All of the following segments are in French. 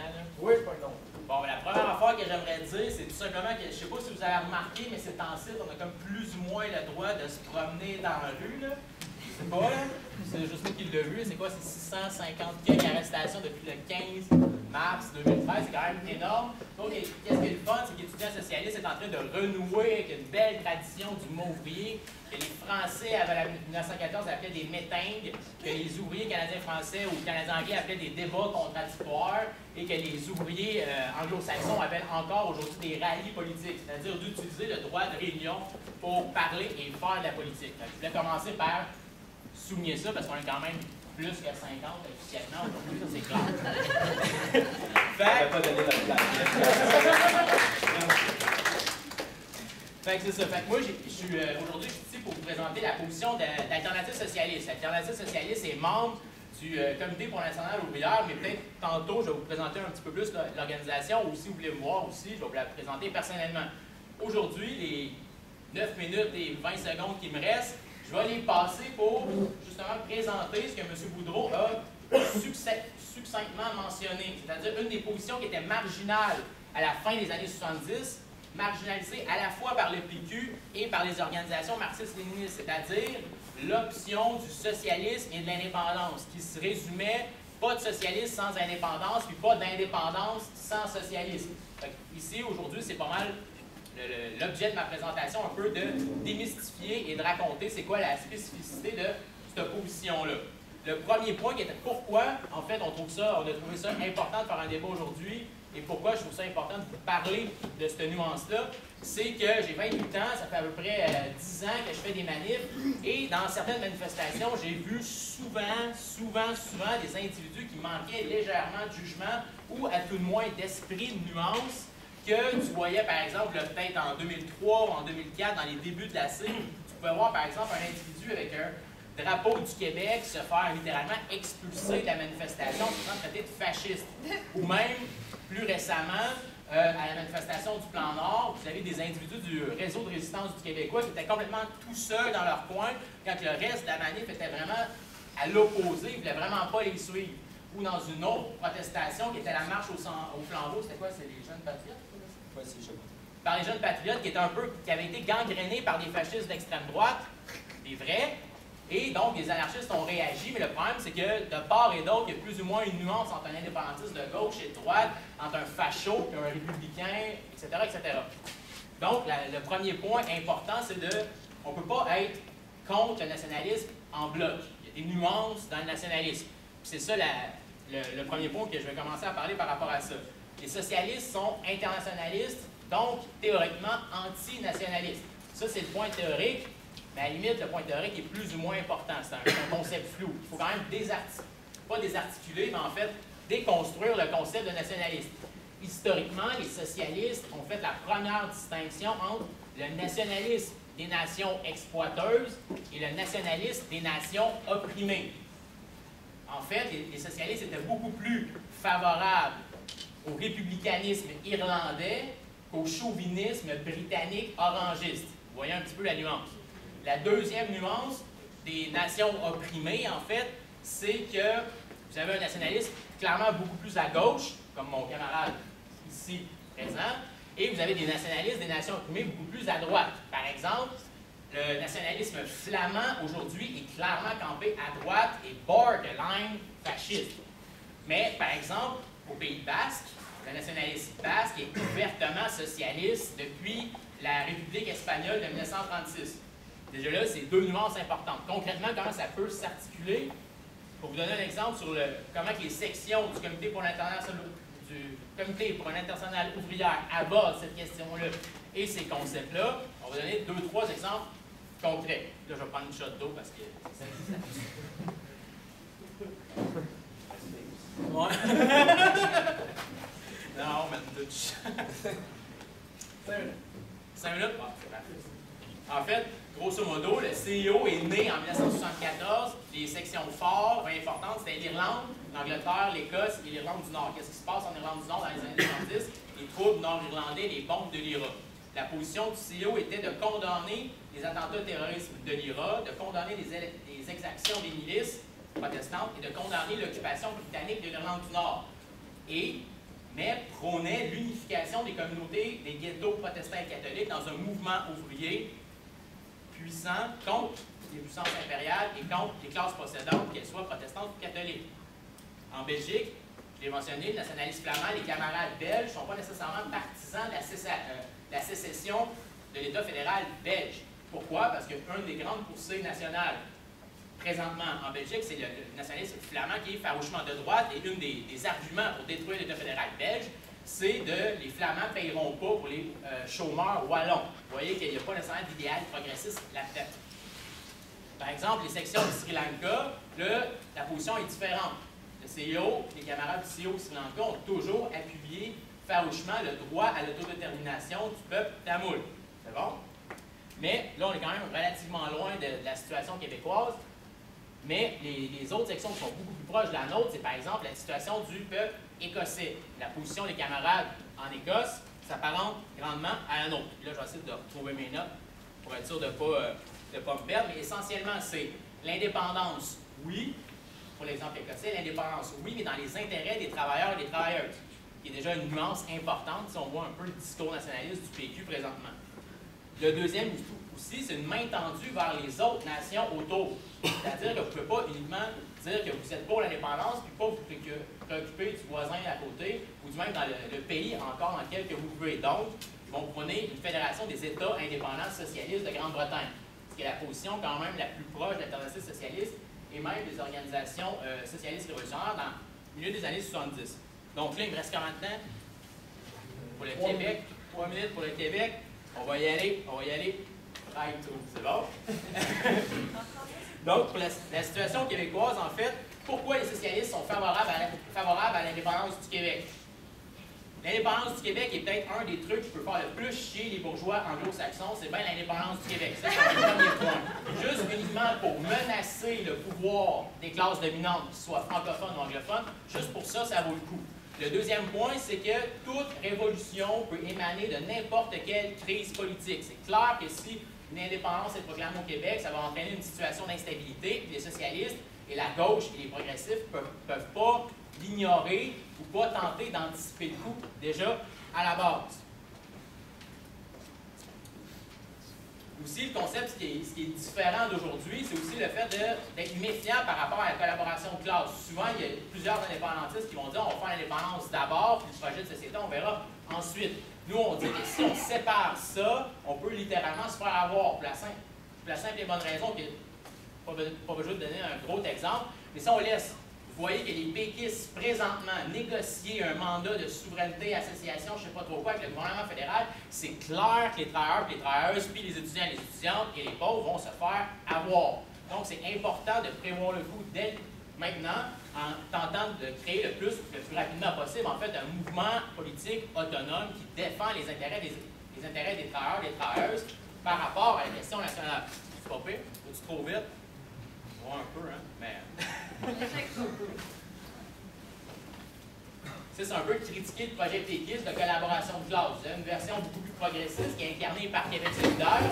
Là. Oui, pas long. Bon, ben, la première affaire que j'aimerais dire, c'est tout simplement que je sais pas si vous avez remarqué, mais c'est en site, on a comme plus ou moins le droit de se promener dans la rue. Là. Sais pas, là. C'est juste nous qui l'a vu. C'est quoi? C'est 650 quelques arrestations depuis le 15 mars 2013. C'est quand même énorme. Donc, qu'est-ce qui est le fun? C'est que l'étudiant socialiste est en train de renouer avec une belle tradition du mot ouvrier que les Français, avant 1914, appelaient des meetings, que les ouvriers canadiens-français ou canadiens-anglais appelaient des débats contradictoires, et que les ouvriers euh, anglo-saxons appellent encore aujourd'hui des rallyes politiques, c'est-à-dire d'utiliser le droit de réunion pour parler et faire de la politique. je voulais commencer par souligner ça, parce qu'on est quand même plus que 50 officiellement aujourd'hui, ça c'est clair. fait, pas donné Fait que c'est ça. Fait que moi, je suis euh, aujourd'hui ici pour vous présenter la position d'Alternative socialiste. L'Alternative socialiste est membre du euh, Comité pour national ouvrière, mais peut-être tantôt, je vais vous présenter un petit peu plus l'organisation, ou si vous voulez me voir aussi, je vais vous la présenter personnellement. Aujourd'hui, les 9 minutes et 20 secondes qui me restent, je vais les passer pour justement présenter ce que M. Boudreau a succinctement mentionné, c'est-à-dire une des positions qui était marginale à la fin des années 70, marginalisée à la fois par le PQ et par les organisations marxistes-léninistes, c'est-à-dire l'option du socialisme et de l'indépendance, qui se résumait pas de socialisme sans indépendance, puis pas d'indépendance sans socialisme. ici, aujourd'hui, c'est pas mal l'objet de ma présentation, un peu de démystifier et de raconter c'est quoi la spécificité de cette position-là. Le premier point qui était pourquoi, en fait, on trouve ça, on a trouvé ça important de faire un débat aujourd'hui, et pourquoi je trouve ça important de vous parler de cette nuance-là, c'est que j'ai 28 ans, ça fait à peu près 10 euh, ans que je fais des manifs, et dans certaines manifestations, j'ai vu souvent, souvent, souvent des individus qui manquaient légèrement de jugement ou à tout le moins d'esprit, de nuance, que tu voyais par exemple peut-être en 2003 ou en 2004, dans les débuts de la CIE, tu pouvais voir par exemple un individu avec un drapeau du Québec se faire littéralement expulser de la manifestation, se faire traiter de fasciste. Ou même plus récemment, euh, à la manifestation du Plan Nord, vous avez des individus du réseau de résistance du Québécois qui étaient complètement tout seuls dans leur coin, quand le reste de la manif était vraiment à l'opposé, ils ne voulaient vraiment pas les suivre. Ou dans une autre protestation qui était la marche au, au flambeau, c'était quoi? C'est les jeunes patriotes? Oui, c'est Par les jeunes patriotes qui étaient un peu, qui avaient été gangrénés par des fascistes d'extrême droite, des vrais, et donc, les anarchistes ont réagi, mais le problème, c'est que de part et d'autre, il y a plus ou moins une nuance entre un indépendantiste de gauche et de droite, entre un facho et un républicain, etc., etc. Donc, le premier point important, c'est de, on ne peut pas être contre le nationalisme en bloc. Il y a des nuances dans le nationalisme. C'est ça le, premier point que je vais commencer à parler par rapport à ça. Les socialistes sont internationalistes, donc théoriquement anti-nationalistes. Ça, c'est le point théorique. Mais à la limite, le point théorique est plus ou moins important. C'est un, concept flou. Il faut quand même désarticuler, pas désarticuler, mais en fait déconstruire le concept de nationalisme. Historiquement, les socialistes ont fait la première distinction entre le nationalisme des nations exploiteuses et le nationalisme des nations opprimées. En fait, les, socialistes étaient beaucoup plus favorables au républicanisme irlandais qu'au chauvinisme britannique orangiste. Vous voyez un petit peu la nuance. La deuxième nuance des nations opprimées, en fait, c'est que vous avez un nationalisme clairement beaucoup plus à gauche, comme mon camarade ici présent, et vous avez des nationalistes des nations opprimées beaucoup plus à droite. Par exemple, le nationalisme flamand aujourd'hui est clairement campé à droite et borderline fasciste. Mais, par exemple, au Pays Basque, le nationalisme basque est ouvertement socialiste depuis la République espagnole de 1936. Déjà là, c'est deux nuances importantes. Concrètement, comment ça peut s'articuler? Pour vous donner un exemple sur le, comment les sections du Comité pour l'international du Comité pour ouvrière abordent cette question-là et ces concepts-là, on va donner deux, trois exemples concrets. Là, je vais prendre une shot d'eau parce que c'est ouais. non, mais deux. Cinq minutes? Ah, en fait, grosso modo, le CIO est né en 1974. Les sections fortes, importantes, c'était l'Irlande, l'Angleterre, l'Écosse et l'Irlande du Nord. Qu'est-ce qui se passe en Irlande du Nord dans les années 70? Les troubles nord-irlandais, les bombes de l'IRA. La position du CIO était de condamner les attentats terroristes de l'IRA, de condamner les, exactions des milices protestantes et de condamner l'occupation britannique de l'Irlande du Nord. Et mais prônait l'unification des communautés des ghettos protestants et catholiques dans un mouvement ouvrier puissant contre les puissances impériales et contre les classes possédantes, qu'elles soient protestantes ou catholiques. En Belgique, je l'ai mentionné, le nationaliste flamand, les camarades belges ne sont pas nécessairement partisans de la, euh, sécession de l'État fédéral belge. Pourquoi? Parce qu'une des grandes poussées nationales présentement en Belgique, c'est le, nationalisme flamand qui est farouchement de droite et un des, arguments pour détruire l'État fédéral belge, c'est de les Flamands ne payeront pas pour les euh, chômeurs wallons. Vous voyez qu'il n'y a pas nécessairement d'idéal progressiste là-dedans. Par exemple, les sections du Sri Lanka, là, la position est différente. Le CEO, les camarades du du Sri Lanka ont toujours appuyé farouchement le droit à l'autodétermination du peuple tamoul. C'est bon? Mais là, on est quand même relativement loin de la situation québécoise. Mais les, autres sections qui sont beaucoup plus proches de la nôtre, c'est par exemple la situation du peuple écossais. La position des camarades en Écosse s'apparente grandement à la nôtre. là, je vais essayer de retrouver mes notes pour être sûr de ne pas, euh, pas me perdre. Mais essentiellement, c'est l'indépendance, oui, pour l'exemple écossais, l'indépendance, oui, mais dans les intérêts des travailleurs et des travailleuses, qui est déjà une nuance importante si on voit un peu le discours nationaliste du PQ présentement. Le deuxième aussi, c'est une main tendue vers les autres nations autour. C'est-à-dire que vous ne pouvez pas uniquement dire que vous êtes pour l'indépendance, puis pas vous préoccuper du voisin à côté, ou du même dans le, pays encore dans lequel vous pouvez. Donc, vont prôner une fédération des États indépendants socialistes de Grande-Bretagne, ce qui est la position quand même la plus proche de l'alternative socialiste et même des organisations euh, socialistes révolutionnaires dans le milieu des années 70. Donc là, il me reste combien de temps? Pour le Québec? Trois minutes pour le Québec. On va y aller, on va y aller. C'est bon? Donc, pour la, situation québécoise, en fait, pourquoi les socialistes sont favorables à, l'indépendance du Québec? L'indépendance du Québec est peut-être un des trucs qui peut faire le plus chier les bourgeois anglo-saxons, c'est bien l'indépendance du Québec. c'est le premier point. Juste uniquement pour menacer le pouvoir des classes dominantes, qu'ils soient francophones ou anglophones, juste pour ça, ça vaut le coup. Le deuxième point, c'est que toute révolution peut émaner de n'importe quelle crise politique. C'est clair que si une indépendance est proclamée au Québec, ça va entraîner une situation d'instabilité. Les socialistes et la gauche et les progressifs ne peuvent, peuvent pas l'ignorer ou pas tenter d'anticiper le coup déjà à la base. Aussi, le concept, ce qui est, différent d'aujourd'hui, c'est aussi le fait d'être méfiant par rapport à la collaboration de classe. Souvent, il y a plusieurs indépendantistes qui vont dire on va faire l'indépendance d'abord, puis le projet de société, on verra ensuite. Nous, on dit que si on sépare ça, on peut littéralement se faire avoir. Pour la simple, la simple et bonne raison, que, pas besoin de donner un gros exemple, mais si on laisse vous voyez que les péquistes, présentement, négocier un mandat de souveraineté, association, je ne sais pas trop quoi, avec le gouvernement fédéral. C'est clair que les travailleurs, les travailleuses, puis les étudiants, les étudiantes et les pauvres vont se faire avoir. Donc, c'est important de prévoir le coup dès maintenant en tentant de créer le plus, le plus rapidement possible, en fait, un mouvement politique autonome qui défend les intérêts des, les intérêts des travailleurs des travailleuses par rapport à la question nationale. C'est pas pire? Faut-tu trop vite? Ouais, un peu, hein? Mais. C'est un peu critiquer le projet péquiste de collaboration de classe. Une version beaucoup plus progressiste qui est incarnée par Québec solidaire,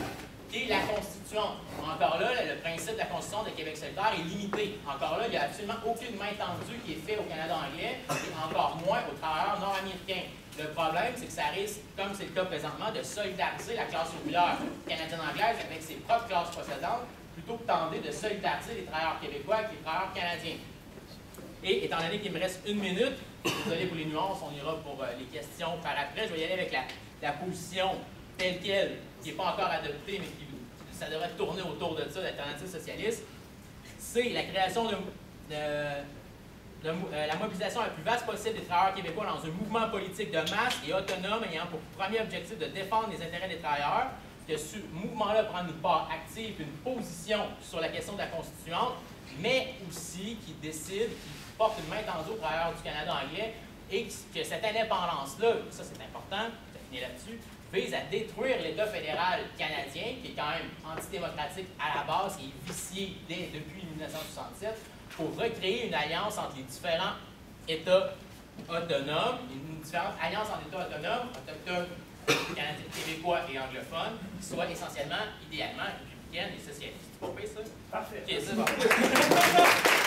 qui est la constituante. Encore là, le principe de la constitution de Québec solidaire est limité. Encore là, il n'y a absolument aucune main tendue qui est faite au Canada anglais, et encore moins aux travailleurs nord-américains. Le problème, c'est que ça risque, comme c'est le cas présentement, de solidariser la classe ouvrière canadienne-anglaise avec ses propres classes précédentes plutôt que tenter de solidariser les travailleurs québécois avec les travailleurs canadiens. Et étant donné qu'il me reste une minute, désolé pour les nuances, on ira pour euh, les questions par après. Je vais y aller avec la, position telle qu'elle, qui n'est pas encore adoptée, mais qui ça devrait tourner autour de ça, l'alternative socialiste. C'est la création de, euh, la mobilisation la plus vaste possible des travailleurs québécois dans un mouvement politique de masse et autonome ayant pour premier objectif de défendre les intérêts des travailleurs que ce mouvement-là prend une part active, une position sur la question de la constituante, mais aussi qui décide, qui porte une main tendue au travers du Canada anglais et que cette indépendance-là, ça c'est important, vais finir là-dessus, vise à détruire l'État fédéral canadien, qui est quand même antidémocratique à la base, est vicié depuis 1967, pour recréer une alliance entre les différents États autonomes, une différente alliance entre États autonomes, autochtones, canadiens, québécois et anglophones, soient essentiellement, idéalement, républicaines et socialistes. Ça? Parfait. C'est bon.